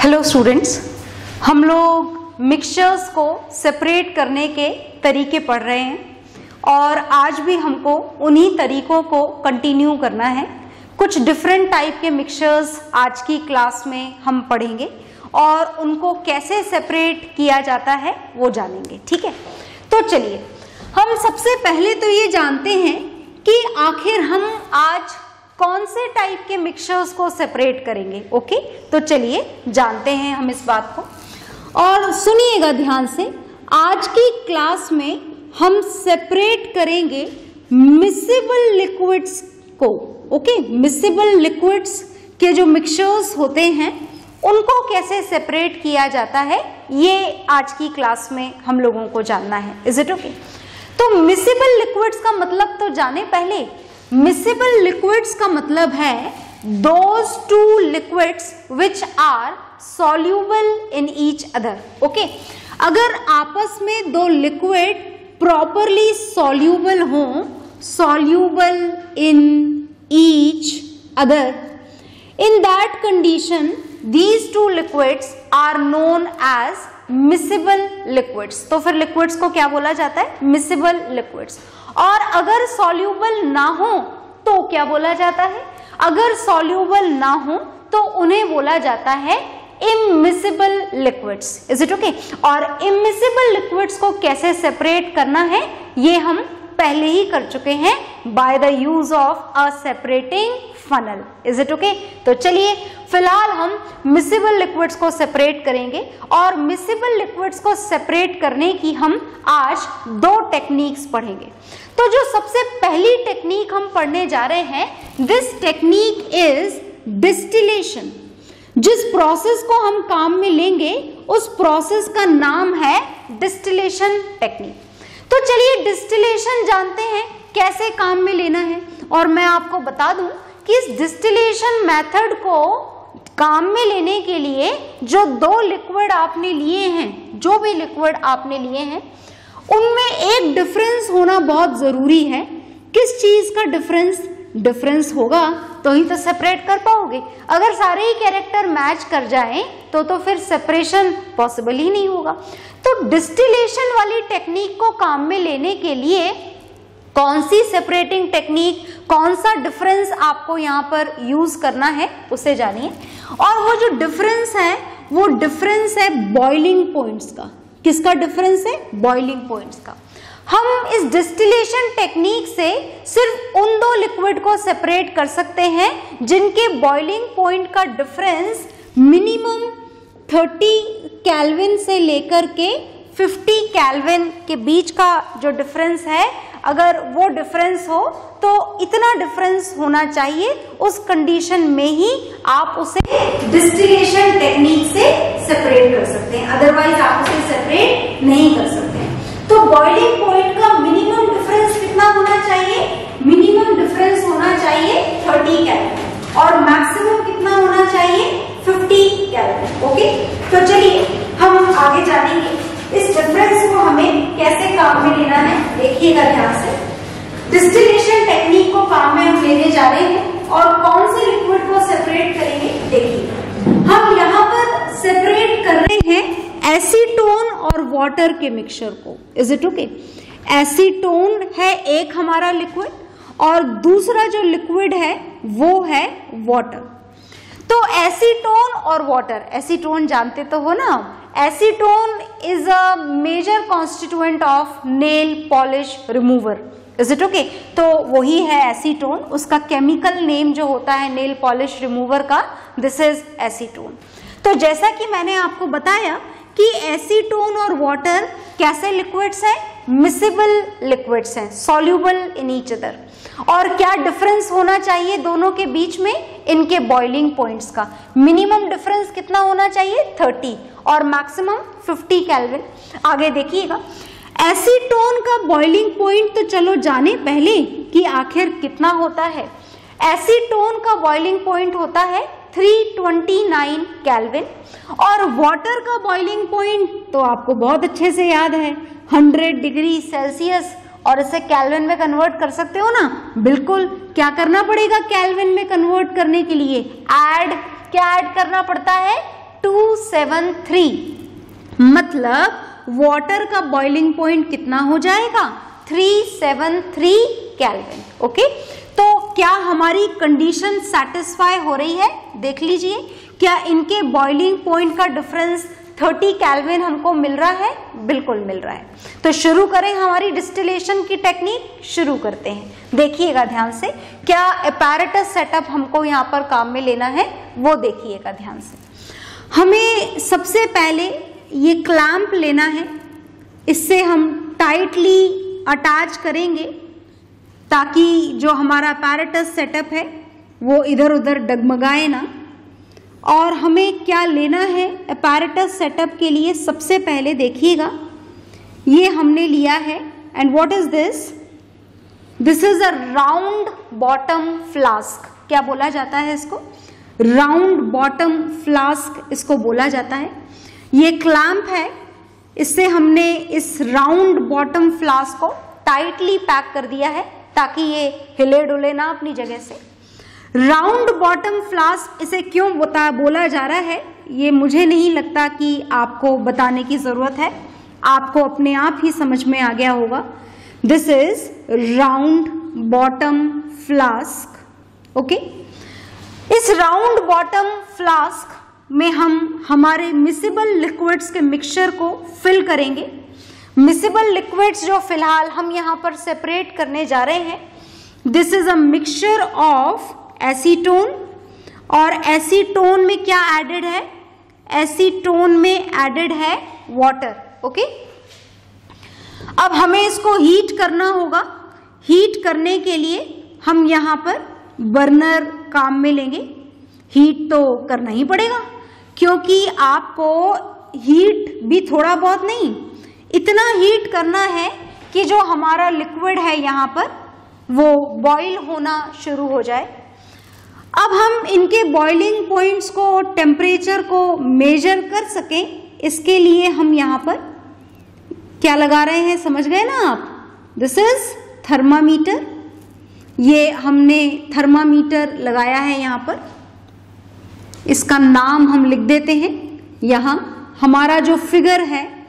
Hello students हम लोग mixtures को सेपरेट करने के तरीके पढ़ रहे हैं और आज भी हमको उन्हीं तरीकों को कंटिन्यू करना है। कुछ डिफरेंट टाइप के मिक्सचर्स आज की क्लास में हम पढ़ेंगे और उनको कैसे सेपरेट किया जाता है वो जानेंगे, ठीक है? तो चलिए, हम सबसे पहले तो ये जानते हैं कि आखिर हम आज कौन से टाइप के मिक्सचर्स को सेपरेट करेंगे? ओके तो चलिए, जानते हैं हम इस बात को। और सुनिएगा ध्यान से, आज की क्लास में हम सेपरेट करेंगे मिसिबल लिक्विड्स को। ओके मिसिबल लिक्विड्स के जो मिक्सचर्स होते हैं, उनको कैसे सेपरेट किया जाता है, ये आज की क्लास में हम लोगों को जानना है। इज़ इट ओके तो मिसिबल लिक्विड्स का मतलब तो जाने पहले मिसिबल लिक्विड्स का मतलब है those two liquids which are soluble in each other okay अगर आपस में दो लिक्विड प्रॉपरली सॉल्यूबल हो soluble in each other in that condition these two liquids are known as miscible liquids तो फिर लिक्विड्स को क्या बोला जाता है? मिसिबल लिक्विड्स और अगर सॉल्यूबल ना हो तो क्या बोला जाता है? अगर सॉल्यूबल ना हो तो उन्हें बोला जाता है immiscible liquids is it okay और इमिसिबल लिक्विड्स को कैसे सेपरेट करना है, ये हम पहले ही कर चुके हैं by the use of a separating funnel is it okay तो चलिए, फ़िलहाल हम मिसिबल लिक्विड्स को सेपरेट करेंगे और मिसिबल लिक्विड्स को सेपरेट करने की हम आज दो टेक्निक्स पढ़ेंगे। तो जो सबसे पहली टेक्निक हम पढ़ने जा रहे हैं दिस टेक्निक इज़ डिस्टिलेशन जिस प्रोसेस को हम काम में लेंगे, उस प्रोसेस का नाम है डिस्टिलेशन टेक्निक तो चलिए डिस्टिलेशन जानते हैं कैसे काम में लेना है। और मैं आपको बता दूँ कि इस डिस्टिलेशन मेथड को काम में लेने के लिए जो दो लिक्विड आपने लिए हैं, जो भी लिक्विड आपने लिए हैं, उनमें एक डिफरेंस होना बहुत ज़रूरी है। किस चीज़ का डिफरेंस डिफरेंस होगा तो ही तो सेपरेट कर पाओगे। अगर सारे ही कैरेक्टर मैच कर जाएँ तो तो फिर सेपरेशन पॉसिबल ही नहीं होगा। तो डिस्टिलेशन वाली टेक्निक को काम में लेने के लिए कौन सी सेपरेटिंग टेक्निक कौन सा डिफरेंस आपको यहाँ पर यूज़ करना है, उसे जानिए। और वो जो डिफरेंस है, वो डिफरेंस है बॉइलिंग पॉइंट्स का। किसका डिफरेंस है? बॉइलिंग पॉइंट्स का। हम इस डिस्टिलेशन टेक्निक से सिर्फ़ उन दो लिक्विड को सेपरेट कर सकते हैं जिनके बॉइलिंग पॉइंट का डिफरेंस मिनिमम 30 कैलविन से लेकर के 50 कैलविन के बीच का जो डिफरेंस है, अगर वो डिफरेंस हो तो इतना डिफरेंस होना चाहिए उस कंडीशन में ही आप उसे डिस्टिलेशन टेक्निक से सेपरेट कर सकते हैं। अदरवाइज़ आप उसे सेपरेट नहीं कर सकते। तो बॉइलिंग पॉइंट का मिनिमम डिफरेंस कितना होना चाहिए? मिनिमम डिफरेंस होना चाहिए 30 कैलविन और मैक्सिमम कितना होना चाहिए? 50 कैलविन ओके तो चलिए, हम आगे जानेंगे। इस डिफरेंस को हमें कैसे काम में लेना है, देखिएगा ध्यान से। डिस्टिलेशन टेक्निक को काम में हम लेने जा रहे हैं और कौन से लिक्विड को सेपरेट करेंगे, देखिए। हम यहाँ पर सेपरेट कर रहे हैं एसीटोन और वाटर के मिक्सचर को। इज़ इट ओके एसीटोन है एक हमारा लिक्विड और दूसरा जो लिक्विड है, वो है वाटर तो एसीटोन और वाटर एसीटोन जानते तो हो ना? Acetone is a major constituent of nail polish remover is it okay तो वही है एसीटोन, उसका केमिकल नेम जो होता है नेल पॉलिश रिमूवर का दिस इज़ एसीटोन। तो जैसा कि मैंने आपको बताया कि एसीटोन और वाटर कैसे लिक्विड्स हैं? मिसिबल लिक्विड्स हैं सॉल्यूबल इन ईच अदर और क्या डिफरेंस होना चाहिए दोनों के बीच में? इनके बॉइलिंग पॉइंट्स का। मिनिमम डिफरेंस कितना होना चाहिए? 30 और मैक्सिमम 50 कैलविन आगे देखिएगा। एसीटोन का बॉइलिंग पॉइंट तो चलो जाने पहले कि आखिर कितना होता है। एसीटोन का बॉइलिंग पॉइंट होता है 329 केल्विन और वाटर का बॉइलिंग पॉइंट तो आपको बहुत अच्छे से याद है 100 डिग्री सेल्सियस और इसे कैलविन में कन्वर्ट कर सकते हो ना? बिल्कुल। क्या करना पड़ेगा कैलविन में कन्वर्ट करने के लिए? ऐड क्या ऐड करना पड़ता है? 273 मतलब वाटर का बॉइलिंग पॉइंट कितना हो जाएगा? 373 केल्विन ओके तो क्या हमारी कंडीशन सेटिस्फाई हो रही है? देख लीजिए। क्या इनके बॉइलिंग पॉइंट का डिफरेंस 30 केल्विन हमको मिल रहा है? बिल्कुल मिल रहा है। तो शुरू करें हमारी डिस्टिलेशन की टेक्निक शुरू करते हैं। देखिएगा ध्यान से, क्या एपैरेटस सेटअप हमको यहाँ पर काम में लेना है? वो देखिएगा ध्यान से। हमें सबसे पहले ये क्लैंप लेना है। इससे हम टाइटली अटैच करेंगे। ताकि जो हमारा पैरेटस सेटअप है, वो इधर उधर डगमगाए ना। और हमें क्या लेना है अपैरेटस सेटअप के लिए सबसे पहले देखिएगा। ये हमने लिया है and what is this this is a round bottom flask क्या बोला जाता है इसको? राउंड बॉटम फ्लास्क इसको बोला जाता है। ये क्लैंप है, इससे हमने इस राउंड बॉटम फ्लास्क को टाइटली पैक कर दिया है। ताकि ये हिले डुले ना अपनी जगह से। राउंड बॉटम फ्लास्क इसे क्यों बता, बोला जा रहा है? ये मुझे नहीं लगता कि आपको बताने की ज़रूरत है। आपको अपने आप ही समझ में आ गया होगा। This is round bottom flask okay इस राउंड बॉटम फ्लास्क में हम हमारे मिसिबल लिक्विड्स के मिक्सचर को फिल करेंगे। मिसिबल लिक्विड्स जो फ़िलहाल हम यहाँ पर सेपरेट करने जा रहे हैं। This is a mixture of acetone और एसीटोन में क्या एडेड है? एसीटोन में एडेड है वाटर ओके अब हमें इसको हीट करना होगा। हीट करने के लिए हम यहाँ पर बर्नर काम में लेंगे। हीट तो करना ही पड़ेगा, क्योंकि आपको हीट भी थोड़ा बहुत नहीं इतना हीट करना है कि जो हमारा लिक्विड है यहाँ पर, वो बॉईल होना शुरू हो जाए। अब हम इनके बॉइलिंग पॉइंट्स को टेम्परेचर को मेजर कर सकें। इसके लिए हम यहाँ पर क्या लगा रहे हैं, समझ गए ना आप? दिस इज़ थर्मामीटर ये हमने थर्मामीटर लगाया है यहाँ पर। इसका नाम हम लिख देते हैं। यहाँ हमारा जो फिगर है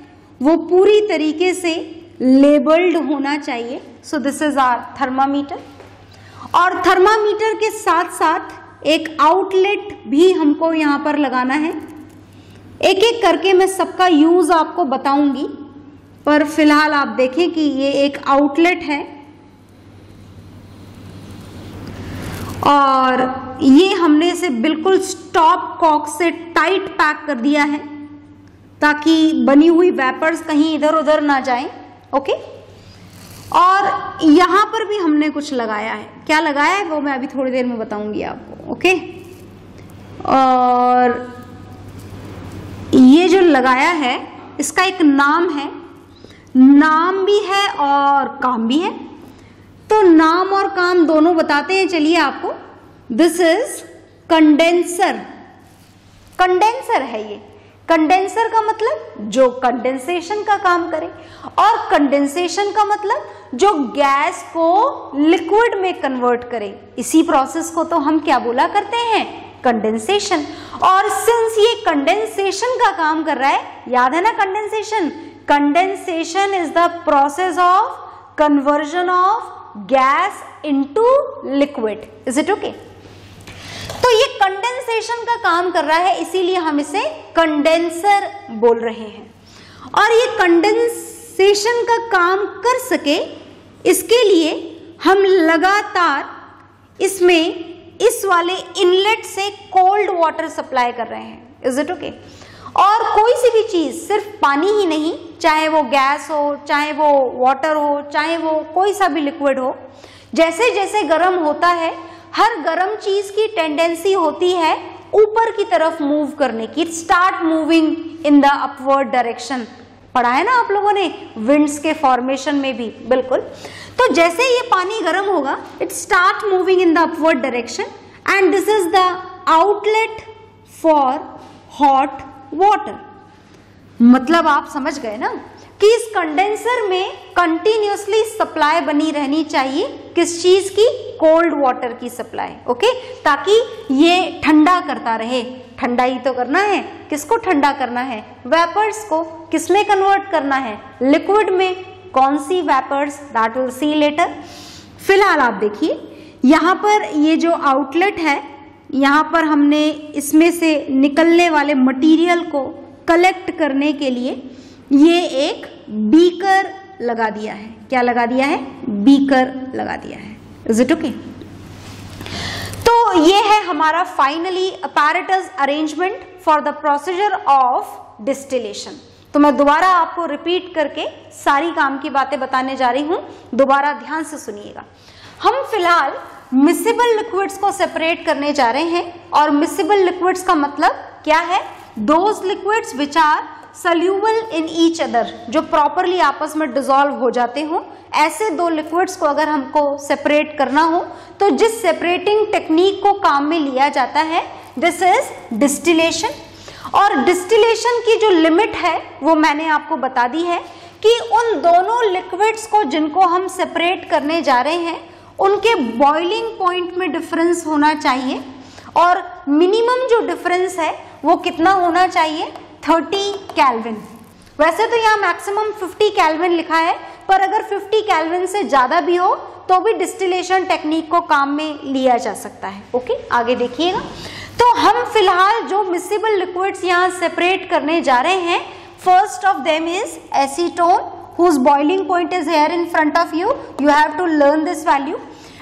वो पूरी तरीके से लेबल्ड होना चाहिए। So this is our thermometer और थर्मामीटर के साथ साथ एक आउटलेट भी हमको यहाँ पर लगाना है। एक एक करके मैं सबका यूज़ आपको बताऊँगी। पर फ़िलहाल आप देखें कि ये एक आउटलेट है। और ये हमने इसे बिल्कुल स्टॉप कॉक से टाइट पैक कर दिया है। ताकि बनी हुई वेपर्स कहीं इधर उधर ना जाएँ ओके और यहाँ पर भी हमने कुछ लगाया है। क्या लगाया है वो मैं अभी थोड़ी देर में बताऊँगी आपको ओके और ये जो लगाया है, इसका एक नाम है। नाम भी है और काम भी है। तो नाम और काम दोनों बताते हैं, चलिए आपको। दिस इज़ कंडेंसर कंडेंसर है ये। कंडेंसर का मतलब जो कंडेंसेशन का काम करे और कंडेंसेशन का मतलब जो गैस को लिक्विड में कन्वर्ट करे। इसी प्रोसेस को तो हम क्या बोला करते हैं? कंडेंसेशन और सिंस ये कंडेंसेशन का काम कर रहा है, याद है ना condensation condensation is the process of conversion of gas into liquid is it okay तो ये कंडेंसेशन का काम कर रहा है, इसीलिए हम इसे कंडेंसर बोल रहे हैं। और ये कंडेंसेशन का काम कर सके, इसके लिए हम लगातार इसमें इस वाले इनलेट से कोल्ड वाटर सप्लाई कर रहे हैं। इज़ इट ओके और कोई सी भी चीज़, सिर्फ़ पानी ही नहीं, चाहे वो गैस हो, चाहे वो वाटर हो, चाहे वो कोई सा भी लिक्विड हो जैसे जैसे गर्म होता है हर गर्म चीज़ की टेंडेंसी होती है ऊपर की तरफ़ मूव करने की start moving in the upward direction पढ़ा है ना आप लोगों ने? विंड्स के फॉर्मेशन में भी, बिल्कुल। तो जैसे ये पानी गर्म होगा it start moving in the upward direction and this is the outlet for hot water मतलब आप समझ गए ना कि इस कंडेंसर में कंटिन्यूसली सप्लाई बनी रहनी चाहिए किस चीज़ की? कोल्ड वाटर की सप्लाई ओके ताकि ये ठंडा करता रहे। ठंडा ही तो करना है। किसको ठंडा करना है? वेपर्स को किसमें कन्वर्ट करना है? लिक्विड में कौन सी vapours that will see later फ़िलहाल आप देखिए, यहाँ पर ये जो आउटलेट है, यहाँ पर हमने इसमें से निकलने वाले मटेरियल को कलेक्ट करने के लिए ये एक बीकर लगा दिया है। क्या लगा दिया है? बीकर लगा दिया है। इज़ इट ओके तो ये है हमारा finally apparatus arrangement for the procedure of distillation तो मैं दोबारा आपको रिपीट करके सारी काम की बातें बताने जा रही हूँ। दोबारा ध्यान से सुनिएगा। हम फ़िलहाल मिसिबल लिक्विड्स को सेपरेट करने जा रहे हैं और मिसिबल लिक्विड्स का मतलब क्या है? Those liquids which are soluble in each other, जो प्रॉपरली आपस में डिजोल्व हो जाते हो, ऐसे दो लिक्विड्स को अगर हमको सेपरेट करना हो तो जिस सेपरेटिंग टेक्निक को काम में लिया जाता है दिस इज़ डिस्टिलेशन और डिस्टिलेशन की जो लिमिट है, वो मैंने आपको बता दी है कि उन दोनों लिक्विड्स को जिनको हम सेपरेट करने जा रहे हैं, उनके बॉइलिंग पॉइंट में डिफरेंस होना चाहिए, और मिनिमम जो डिफरेंस है, वो कितना होना चाहिए? 30 कैलविन वैसे तो यहाँ मैक्सिमम 50 कैलविन लिखा है, पर अगर 50 कैलविन से ज़्यादा भी हो तो भी डिस्टिलेशन टेक्निक को काम में लिया जा सकता है। ओके आगे देखिएगा। तो हम फ़िलहाल जो मिसिबल लिक्विड्स यहाँ सेपरेट करने जा रहे हैं first of them is acetone whose boiling point is here in front of you. You have to learn this value.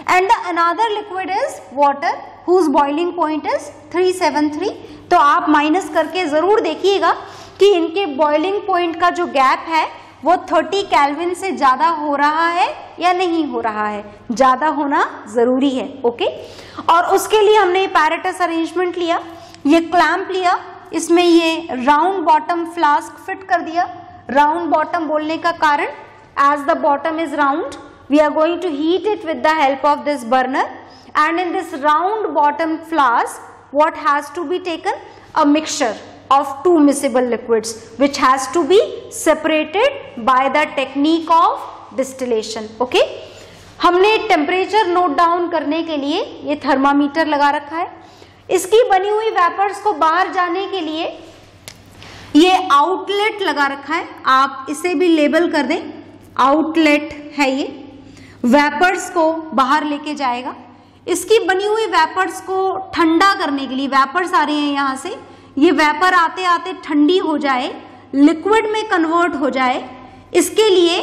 And the another liquid is water, whose boiling point is 373 तो आप minus करके ज़रूर देखिएगा कि इनके boiling point का जो gap है, वो 30 कैलविन से ज़्यादा हो रहा है या नहीं हो रहा है? ज़्यादा होना ज़रूरी है ओके और उसके लिए हमने पैरेटस अरेंजमेंट लिया, ये क्लैंप लिया, इसमें ये राउंड बॉटम फ्लास्क फिट कर दिया। राउंड बॉटम बोलने का कारण as the bottom is round we are going to heat it with the help of this burner and in this round bottom flask what has to be taken a mixture of two miscible liquids which has to be separated by the technique of distillation okay हमने temperature note down करने के लिए ये thermometer लगा रखा है इसकी बनी हुई वेपर्स को बाहर जाने के लिए ये आउटलेट लगा रखा है आप इसे भी लेबल कर दें आउटलेट है ये वेपर्स को बाहर लेके जाएगा इसकी बनी हुई वेपर्स को ठंडा करने के लिए वेपर्स आ रहे हैं यहाँ से, ये वेपर आते आते ठंडी हो जाए लिक्विड में कन्वर्ट हो जाए, इसके लिए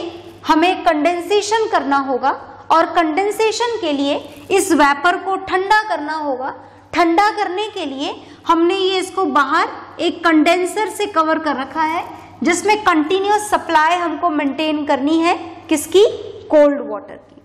हमें कंडेंसेशन करना होगा और कंडेंसेशन के लिए इस वेपर को ठंडा करना होगा। ठंडा करने के लिए हमने ये इसको बाहर एक कंडेंसर से कवर कर रखा है, जिसमें कंटिन्यूस सप्लाई हमको मेंटेन करनी है, किसकी? कोल्ड वाटर की।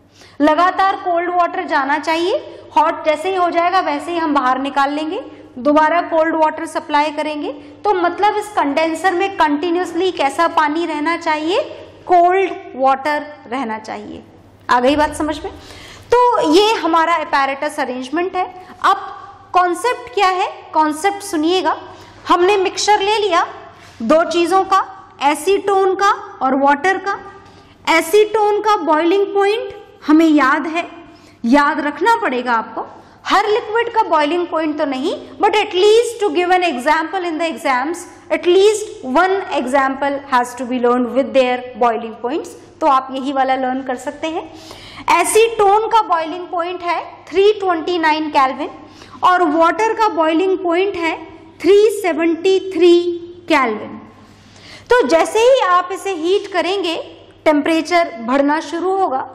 लगातार कोल्ड वाटर जाना चाहिए। हॉट जैसे ही हो जाएगा, वैसे ही हम बाहर निकाल लेंगे। दोबारा कोल्ड वाटर सप्लाई करेंगे। तो मतलब इस कंडेंसर में कंटिन्यूसली कैसा पानी रहना चाहिए, कोल्ड वाटर रहना चाहिए। आ गई बात समझ में? तो ये हमारा अपैरेटस अरेंजमेंट है। अब कॉन्सेप्ट क्या है? कॉन्सेप्ट सुनिएगा। हमने मिक्सचर ले लिया दो चीज़ों का एसीटोन का और वाटर का। एसीटोन का बॉइलिंग पॉइंट हमें याद है। याद रखना पड़ेगा आपको। हर लिक्विड का बॉइलिंग पॉइंट तो नहीं but at least to give an example in the exams at least one example has to be learn with their boiling points तो आप यही वाला लर्न कर सकते हैं। एसीटोन का बॉइलिंग पॉइंट है 329 कैलविन और वाटर का बॉइलिंग पॉइंट है 373 कैलविन तो जैसे ही आप इसे हीट करेंगे टेम्परेचर बढ़ना शुरू होगा।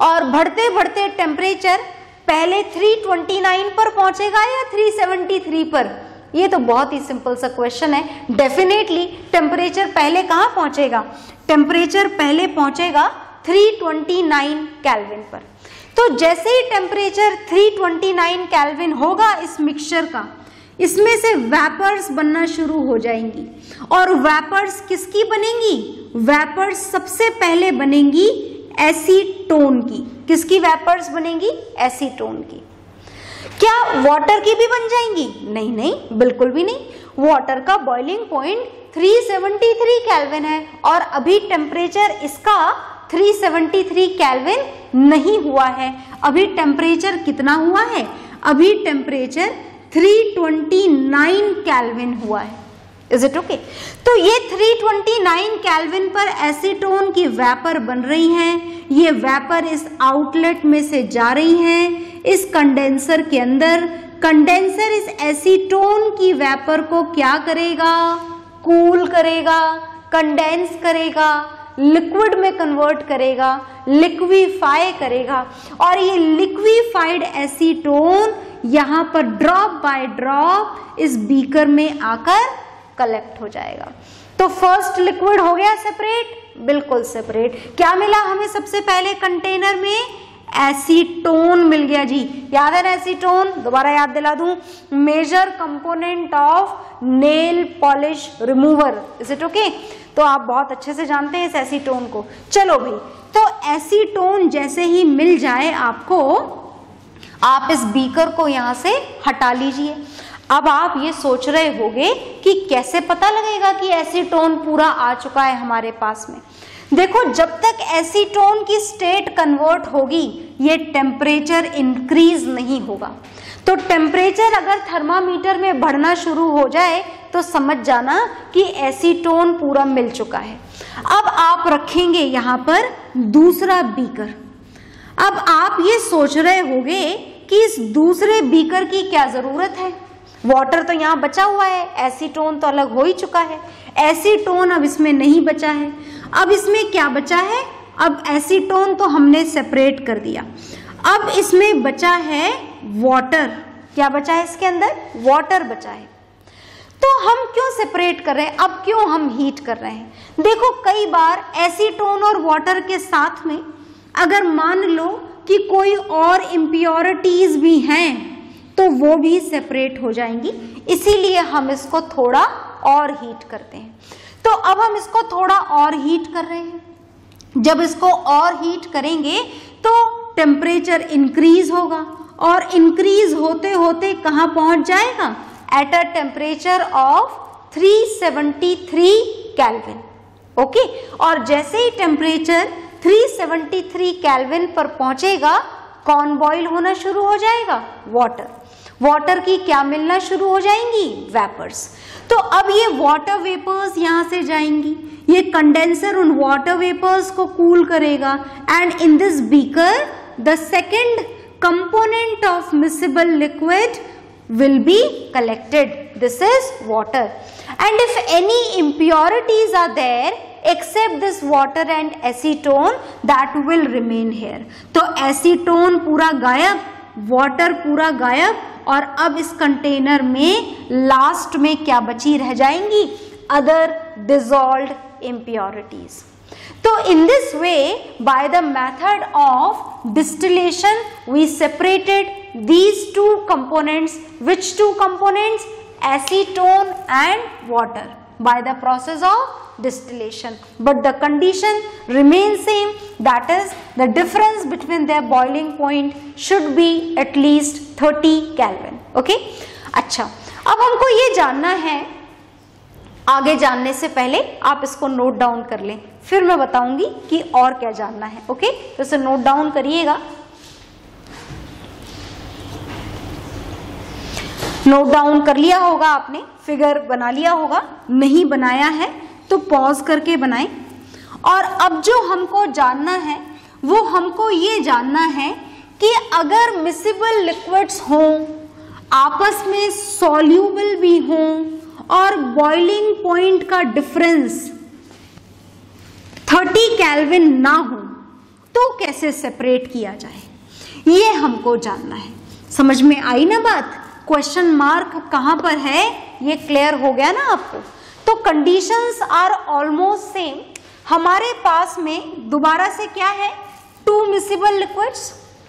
और बढ़ते बढ़ते टेम्परेचर पहले 329 पर पहुंचेगा या 373 पर? ये तो बहुत ही सिंपल सा क्वेश्चन है। डेफिनेटली टेम्परेचर पहले कहाँ पहुंचेगा? टेम्परेचर पहले पहुंचेगा 329 कैलविन पर। तो जैसे ही टेम्परेचर 329 कैलविन होगा इस मिक्सचर का, इसमें से वेपर्स बनना शुरू हो जाएँगी। और वेपर्स किसकी बनेंगी? वेपर्स सबसे पहले बनेंगी एसीटोन की। किसकी वेपर्स बनेंगी? एसीटोन की। क्या वाटर की भी बन जाएँगी? नहीं नहीं, बिल्कुल भी नहीं। वाटर का बॉइलिंग पॉइंट 373 केल्विन है और अभी टेम्परेचर इसका 373 केल्विन नहीं हुआ है। अभी टेम्परेचर कितना हुआ है? अभी टेम्परेचर 329 केल्विन हुआ है। इज़ इट ओके तो ये 329 केल्विन पर एसीटोन की वेपर बन रही हैं। ये वेपर इस आउटलेट में से जा रही हैं, इस कंडेंसर के अंदर। कंडेंसर इस एसीटोन की वेपर को क्या करेगा? कूल करेगा कंडेंस करेगा लिक्विड में कन्वर्ट करेगा लिक्विफाई करेगा। और ये लिक्विफाइड एसीटोन यहाँ पर ड्रॉप बाय ड्रॉप इस बीकर में आकर कलेक्ट हो जाएगा। तो फ़र्स्ट लिक्विड हो गया सेपरेट बिल्कुल सेपरेट क्या मिला हमें सबसे पहले कंटेनर में? एसीटोन मिल गया जी। याद है ना एसीटोन दोबारा याद दिला दूँ। Major component of nail polish remover is it okay तो आप बहुत अच्छे से जानते हैं इस एसीटोन को। चलो भाई तो एसीटोन जैसे ही मिल जाए आपको, आप इस बीकर को यहाँ से हटा लीजिए। अब आप ये सोच रहे होंगे कि कैसे पता लगेगा कि एसीटोन पूरा आ चुका है हमारे पास में? देखो, जब तक एसीटोन की स्टेट कन्वर्ट होगी, ये टेम्परेचर इंक्रीज नहीं होगा। तो टेम्परेचर अगर थर्मामीटर में बढ़ना शुरू हो जाए तो समझ जाना कि एसीटोन पूरा मिल चुका है। अब आप रखेंगे यहाँ पर दूसरा बीकर अब आप ये सोच रहे होंगे कि इस दूसरे बीकर की क्या ज़रूरत है? वाटर तो यहाँ बचा हुआ है। एसीटोन तो अलग हो ही चुका है। एसीटोन अब इसमें नहीं बचा है। अब इसमें क्या बचा है? अब एसीटोन तो हमने सेपरेट कर दिया। अब इसमें बचा है वाटर क्या बचा है इसके अंदर? वाटर बचा है। तो हम क्यों सेपरेट कर रहे हैं? अब क्यों हम हीट कर रहे हैं? देखो, कई बार एसीटोन और वाटर के साथ में अगर मान लो कि कोई और इम्प्योरिटीज भी हैं तो वो भी सेपरेट हो जाएँगी। इसीलिए हम इसको थोड़ा और हीट करते हैं। तो अब हम इसको थोड़ा और हीट कर रहे हैं। जब इसको और हीट करेंगे तो टेम्परेचर इंक्रीज होगा। और इंक्रीज होते होते कहाँ पहुँच जाएगा? At a temperature of 373 kelvin okay और जैसे ही टेम्परेचर 373 केल्विन पर पहुंचेगा कौन बॉईल होना शुरू हो जाएगा। वाटर वाटर की क्या मिलना शुरू हो जाएँगी? वेपर्स तो अब ये वाटर वेपर्स यहाँ से जाएँगी। ये कंडेंसर उन वाटर वेपर्स को कूल करेगा। And in this beaker the second component of miscible liquid will be collected this is water and if any impurities are there except this water and acetone that will remain here तो acetone पूरा गायब water पूरा गायब और अब इस container में last में क्या बची रह जाएँगी? अदर डिजॉल्व इम्प्योरिटीज तो in this way by the method of distillation we separated these two components which two components acetone and water by the process of distillation but the condition remains same that is the difference between their boiling point should be at least 30 Kelvin okay अच्छा अब हमको ये जानना है आगे जानने से पहले आप इसको नोट डाउन कर लें फिर मैं बताऊँगी कि और क्या जानना है ओके तो इसे नोट डाउन करिएगा नोट डाउन कर लिया होगा आपने फिगर बना लिया होगा नहीं बनाया है तो पॉज करके बनाएँ। और अब जो हमको जानना है, वो हमको ये जानना है कि अगर मिसिबल लिक्विड्स हों, आपस में सॉल्यूबल भी हों और बॉइलिंग पॉइंट का डिफरेंस 30 कैलविन ना हो तो कैसे सेपरेट किया जाए? ये हमको जानना है। समझ में आई ना बात? क्वेश्चन मार्क कहाँ पर है? ये क्लियर हो गया ना आपको? तो कंडीशंस आर ऑलमोस्ट सेम हमारे पास में दोबारा से क्या है? टू मिसिबल लिक्विड्स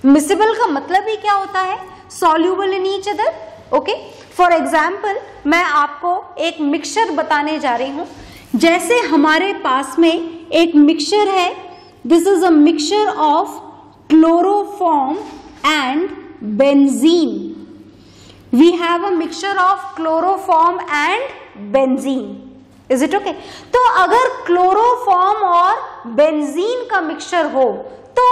मिसिबल का मतलब ही क्या होता है? Soluble in each other okay for example मैं आपको एक मिक्सचर बताने जा रही हूँ। जैसे हमारे पास में एक मिक्सचर है this is a mixture of chloroform and benzene we have a mixture of chloroform and benzene is it okay तो अगर क्लोरोफॉर्म और बेंजीन का मिक्सचर हो तो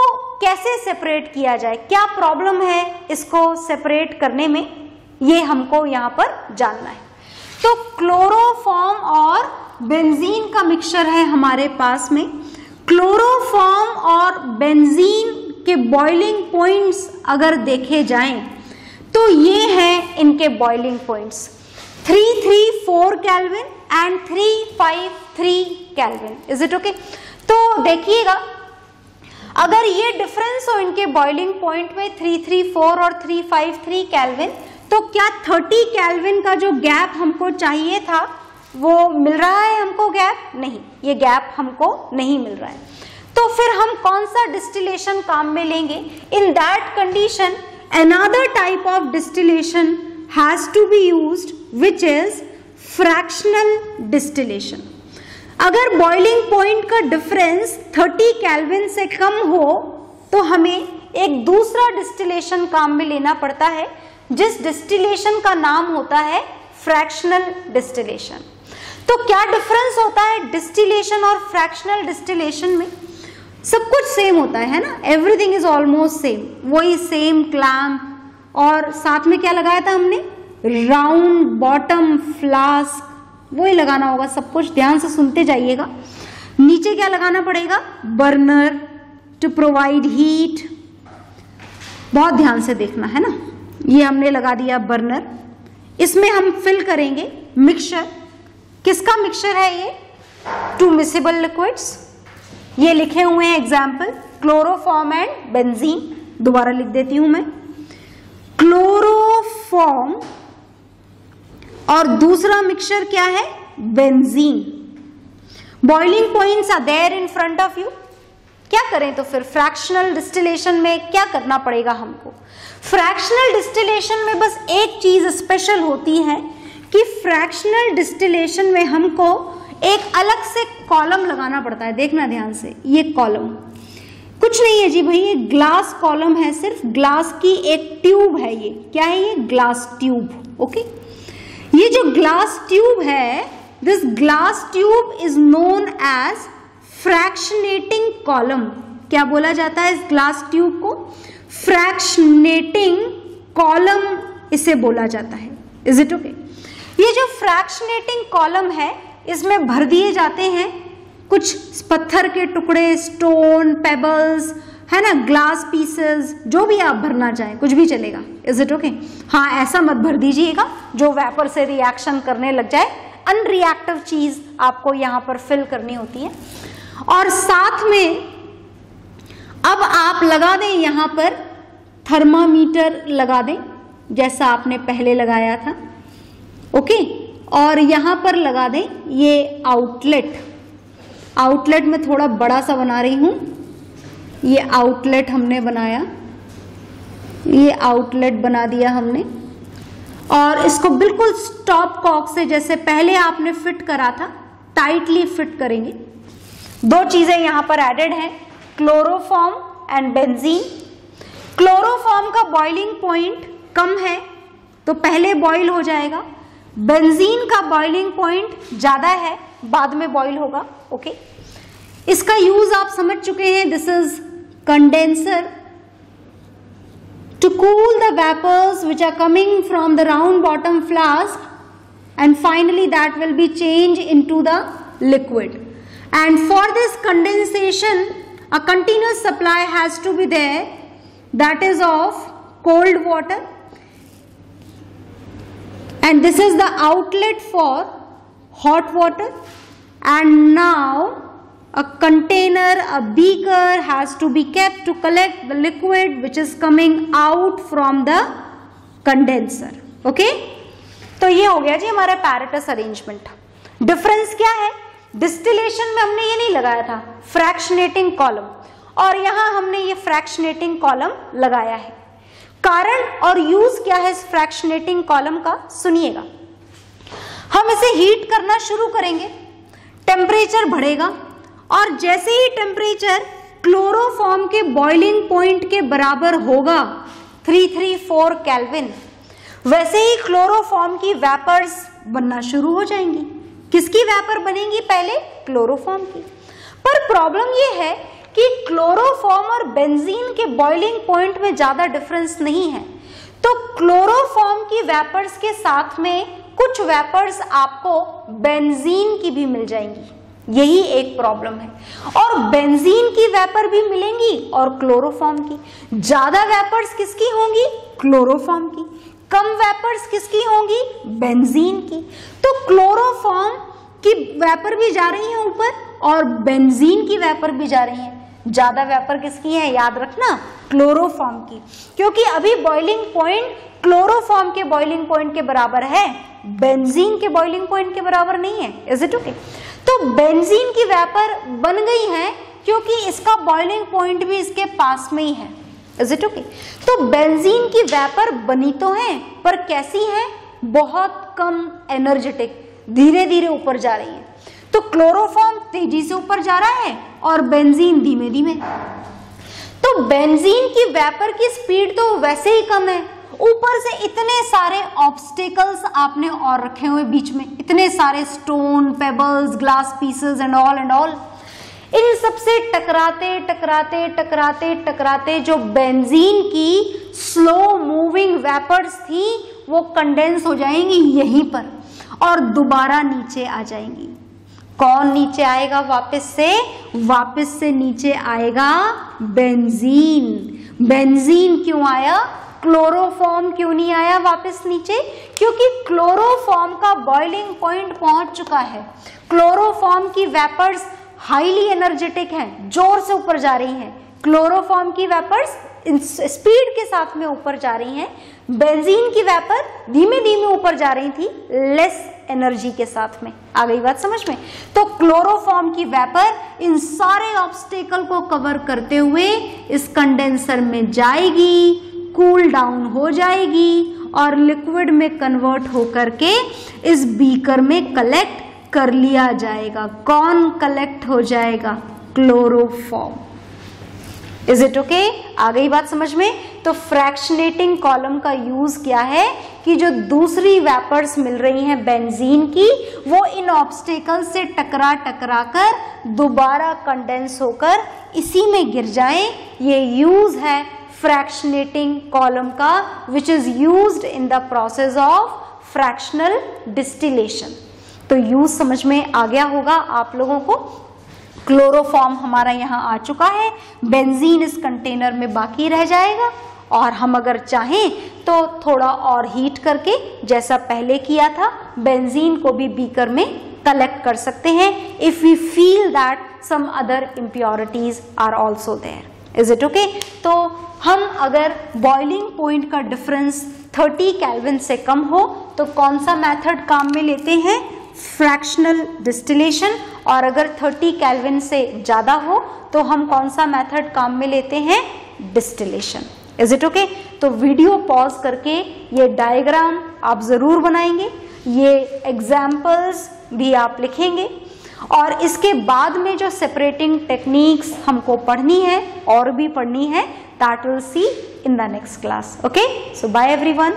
कैसे सेपरेट किया जाए? क्या प्रॉब्लम है इसको सेपरेट करने में? ये हमको यहाँ पर जानना है। तो क्लोरोफॉर्म और बेंजीन का मिक्सचर है हमारे पास में। क्लोरोफॉर्म और बेंजीन के बॉइलिंग पॉइंट्स अगर देखे जाएँ तो ये हैं इनके boiling points three three four kelvin and three five three kelvin is it okay तो देखिएगा, अगर ये डिफरेंस हो इनके बॉइलिंग पॉइंट में थ्री थ्री फोर और थ्री फाइव थ्री कैलविन तो क्या थर्टी कैलविन का जो गैप हमको चाहिए था, वो मिल रहा है हमको गैप नहीं, ये गैप हमको नहीं मिल रहा है। तो फिर हम कौन सा डिस्टिलेशन काम में लेंगे? In that condition another type of distillation has to be used, which is fractional distillation अगर बॉइलिंग पॉइंट का डिफरेंस 30 कैलविन से कम हो तो हमें एक दूसरा डिस्टिलेशन काम में लेना पड़ता है, जिस डिस्टिलेशन का नाम होता है फ्रैक्शनल डिस्टिलेशन तो क्या डिफरेंस होता है डिस्टिलेशन और फ्रैक्शनल डिस्टिलेशन में? सब कुछ सेम होता है ना? एवरीथिंग इज़ ऑलमोस्ट सेम वही सेम क्लैम्प और साथ में क्या लगाया था हमने? राउंड बॉटम फ्लास्क वही लगाना होगा। सब कुछ ध्यान से सुनते जाइएगा। नीचे क्या लगाना पड़ेगा? बर्नर टू प्रोवाइड हीट बहुत ध्यान से देखना, है ना? ये हमने लगा दिया बर्नर इसमें हम फिल करेंगे मिक्सचर किसका मिक्सचर है ये? टू मिसेबल लिक्विड्स ये लिखे हुए हैं एग्ज़ाम्पल क्लोरोफॉर्म एंड बेंजीन दोबारा लिख देती हूँ मैं। क्लोरोफॉर्म और दूसरा मिक्सचर क्या है? Benzene boiling points are there in front of you क्या करें तो फिर फ्रैक्शनल डिस्टिलेशन में क्या करना पड़ेगा हमको? फ्रैक्शनल डिस्टिलेशन में बस एक चीज़ स्पेशल होती है कि फ्रैक्शनल डिस्टिलेशन में हमको एक अलग से कॉलम लगाना पड़ता है। देखना ध्यान से, ये कॉलम कुछ नहीं है जी भाई, ये ग्लास कॉलम है, सिर्फ़ ग्लास की एक ट्यूब है ये। क्या है ये? ग्लास ट्यूब ओके जो ग्लास ट्यूब है this glass tube is known as fractionating column क्या बोला जाता है इस ग्लास ट्यूब को? फ्रैक्शनेटिंग कॉलम इसे बोला जाता है. इज़ इट ओके ये जो फ्रैक्शनेटिंग कॉलम है, इसमें भर दिए जाते हैं कुछ पत्थर के टुकड़े स्टोन पेबल्स है ना ग्लास पीसेस जो भी आप भरना चाहें, कुछ भी चलेगा। इज़ इट ओके हाँ ऐसा मत भर दीजिएगा, जो वेपर से रिएक्शन करने लग जाए। अनरिएक्टिव चीज़ आपको यहाँ पर फिल करनी होती है। और साथ में, अब आप लगा दें यहाँ पर थर्मामीटर लगा दें, जैसा आपने पहले लगाया था। ओके और यहाँ पर लगा दें ये आउटलेट आउटलेट में थोड़ा बड़ा सा बना रही हूँ। ये आउटलेट हमने बनाया। ये आउटलेट बना दिया हमने। और इसको बिल्कुल स्टॉप कॉक से, जैसे पहले आपने फिट करा था टाइटली फिट करेंगे। दो चीज़ें यहाँ पर एडेड हैं क्लोरोफॉर्म एंड बेंजीन क्लोरोफॉर्म का बॉइलिंग पॉइंट कम है तो पहले बॉइल हो जाएगा। बेंजीन का बॉइलिंग पॉइंट ज़्यादा है, बाद में बॉइल होगा ओके इसका यूज़ आप समझ चुके हैं this is condenser to cool the vapors which are coming from the round bottom flask and finally that will be changed into the liquid. And for this condensation a continuous supply has to be there that is of cold water. And this is the outlet for hot water. And now a container, a beaker has to be kept to collect the liquid which is coming out from the condenser. Okay? तो ये हो गया जी हमारा apparatus arrangement difference क्या है? Distillation में हमने ये नहीं लगाया था फ्रैक्शनेटिंग कॉलम और यहाँ हमने ये फ्रैक्शनेटिंग कॉलम लगाया है. कारण और यूज़ क्या है इस फ्रैक्शनेटिंग कॉलम का? सुनिएगा। हम इसे हीट करना शुरू करेंगे। टेम्परेचर बढ़ेगा। और जैसे ही टेम्परेचर क्लोरोफॉर्म के बॉइलिंग पॉइंट के बराबर होगा 334 केल्विन वैसे ही क्लोरोफॉर्म की वेपर्स बनना शुरू हो जाएँगी। किसकी वेपर बनेंगी पहले? क्लोरोफॉर्म की। पर प्रॉब्लम यह है कि क्लोरोफॉर्म और बेंजीन के बॉइलिंग पॉइंट में ज़्यादा डिफरेंस नहीं है। तो क्लोरोफॉर्म की वेपर्स के साथ में कुछ वेपर्स आपको बेंजीन की भी मिल जाएँगी। यही एक प्रॉब्लम है। और बेंजीन की वेपर भी मिलेंगी और क्लोरोफॉर्म की। ज़्यादा वेपर्स किसकी होंगी? क्लोरोफॉर्म की। कम वेपर्स किसकी होंगी? बेंजीन की। तो क्लोरोफॉर्म की वेपर भी जा रही है ऊपर और बेंजीन की वेपर भी जा रही है। ज़्यादा वेपर किसकी है? याद रखना क्लोरोफॉर्म की। क्योंकि अभी बॉइलिंग पॉइंट क्लोरोफॉर्म के बॉइलिंग पॉइंट के बराबर है। बेंजीन के बॉइलिंग पॉइंट के बराबर नहीं है। इज़ इट ओके तो बेंजीन की वेपर बन गई है, क्योंकि इसका बॉइलिंग पॉइंट भी इसके पास में ही है। इज़ इट ओके तो बेंजीन की वेपर बनी तो है, पर कैसी है? बहुत कम एनर्जेटिक धीरे धीरे ऊपर जा रही है। तो क्लोरोफॉर्म तेज़ी से ऊपर जा रहा है और बेंजीन धीमे धीमे तो बेंजीन की वेपर की स्पीड तो वैसे ही कम है ऊपर से इतने सारे ऑब्स्टिकल्स आपने और रखे हुए बीच में, इतने सारे stone pebbles glass pieces and all and all इन सबसे टकराते टकराते टकराते टकराते जो बेंजीन की स्लो मूविंग वेपर्स थी, वो कंडेंस हो जाएँगी यहीं पर और दोबारा नीचे आ जाएँगी। कौन नीचे आएगा वापस से? वापस से नीचे आएगा बेंजीन बेंजीन क्यों आया? क्लोरोफॉर्म क्यों नहीं आया वापस नीचे? क्योंकि क्लोरोफॉर्म का बॉइलिंग पॉइंट पहुँच चुका है। क्लोरोफॉर्म की वेपर्स हाईली एनर्जेटिक हैं, ज़ोर से ऊपर जा रही हैं। क्लोरोफॉर्म की वेपर्स स्पीड के साथ में ऊपर जा रही हैं। बेंजीन की वेपर धीमे धीमे ऊपर जा रही थी लेस एनर्जी के साथ में। आ गई बात समझ में? तो क्लोरोफॉर्म की वेपर इन सारे ऑब्स्टेकल को कवर करते हुए इस कंडेंसर में जाएगी। कूल डाउन हो जाएगी और लिक्विड में कन्वर्ट होकर के इस बीकर में कलेक्ट कर लिया जाएगा। कौन कलेक्ट हो जाएगा? क्लोरोफॉर्म। इज़ इट ओके आ गई बात समझ में? तो फ्रैक्शनेटिंग कॉलम का यूज़ क्या है? कि जो दूसरी वेपर्स मिल रही हैं बेंजीन की, वो इन ऑब्स्टेकल से टकरा टकरा कर दोबारा कंडेंस होकर इसी में गिर जाए। ये यूज़ है। फ्रैक्शनेटिंग कॉलम का which is use in the process of fractional distillation तो यूज़ समझ में आ गया होगा आप लोगों को। क्लोरोफॉर्म हमारा यहाँ आ चुका है। बेंजीन इस कंटेनर में बाकी रह जाएगा। और हम अगर चाहें तो थोड़ा और हीट करके, जैसा पहले किया था बेंजीन को भी बीकर में कलेक्ट कर सकते हैं। If we feel that some other impurities are also there is it okay तो हम अगर बॉइलिंग पॉइंट का डिफरेंस 30 कैलविन से कम हो तो कौन सा मेथड काम में लेते हैं? फ्रैक्शनल डिस्टिलेशन और अगर 30 कैलविन से ज़्यादा हो तो हम कौन सा मेथड काम में लेते हैं? डिस्टिलेशन इज़ इट ओके तो वीडियो पॉज करके ये डायग्राम आप ज़रूर बनाएँगे। ये एग्जाम्पल्स भी आप लिखेंगे। और इसके बाद में जो सेपरेटिंग टेक्निक्स हमको पढ़नी है, और भी पढ़नी है that will see in the next class okay so bye everyone